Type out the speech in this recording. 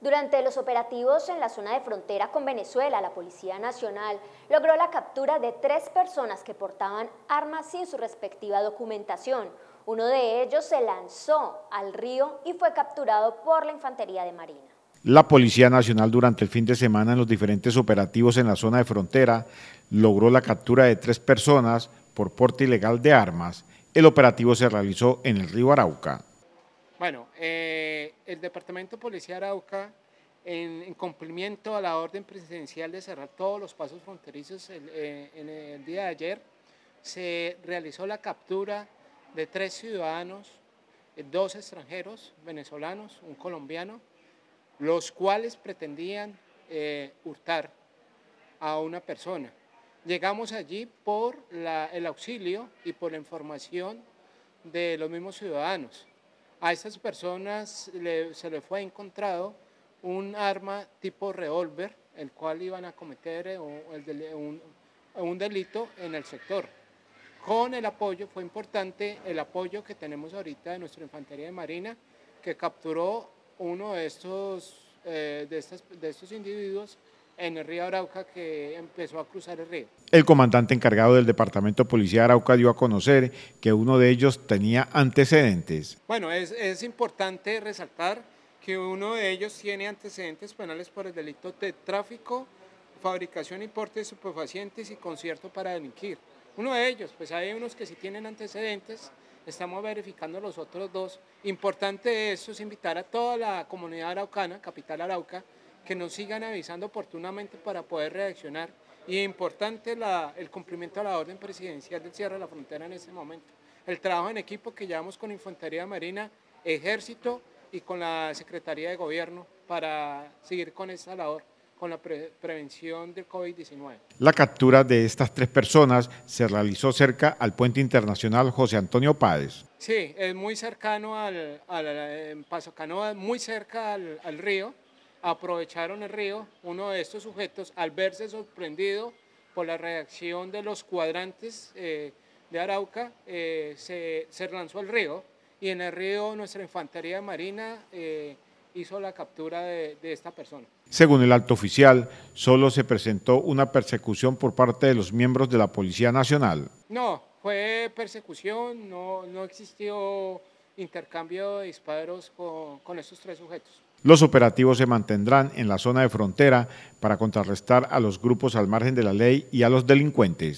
Durante los operativos en la zona de frontera con Venezuela, la Policía Nacional logró la captura de tres personas que portaban armas sin su respectiva documentación. Uno de ellos se lanzó al río y fue capturado por la Infantería de Marina. La Policía Nacional durante el fin de semana en los diferentes operativos en la zona de frontera logró la captura de tres personas por porte ilegal de armas. El operativo se realizó en el río Arauca. Bueno, eh, el Departamento Policía Arauca, en, cumplimiento a la orden presidencial de cerrar todos los pasos fronterizos eh, en el día de ayer, se realizó la captura de tres ciudadanos, eh, dos extranjeros venezolanos, un colombiano, los cuales pretendían hurtar a una persona. Llegamos allí por el auxilio y por la información de los mismos ciudadanos. A estas personas se les fue encontrado un arma tipo revólver, el cual iban a cometer eh, un, delito en el sector. Con el apoyo, fue importante el apoyo que tenemos ahorita de nuestra Infantería de Marina, que capturó uno de estos, eh, de, de estos individuos en el río Arauca que empezó a cruzar el río. El comandante encargado del Departamento de Policía de Arauca dio a conocer que uno de ellos tenía antecedentes. Bueno, es, es importante resaltar que uno de ellos tiene antecedentes penales por el delito de tráfico, fabricación y porte de superfacientes y concierto para delinquir. Uno de ellos, pues hay unos que sí tienen antecedentes, estamos verificando los otros dos. Importante eso es invitar a toda la comunidad araucana, capital Arauca, que nos sigan avisando oportunamente para poder reaccionar. Y importante el cumplimiento de la orden presidencial del cierre de la frontera en ese momento. El trabajo en equipo que llevamos con Infantería Marina, Ejército y con la Secretaría de Gobierno para seguir con esta labor con la prevención del COVID-19. La captura de estas tres personas se realizó cerca al puente internacional José Antonio Páez. Sí, es muy cercano al, al Paso Canoa, muy cerca al, al río aprovecharon el río, uno de estos sujetos, al verse sorprendido por la reacción de los cuadrantes eh, de Arauca, eh, se, lanzó al río y en el río nuestra infantería marina eh, hizo la captura de, de, esta persona. Según el alto oficial, solo se presentó una persecución por parte de los miembros de la Policía Nacional. No, fue persecución, no, no existió intercambio de disparos con, con estos tres sujetos. Los operativos se mantendrán en la zona de frontera para contrarrestar a los grupos al margen de la ley y a los delincuentes.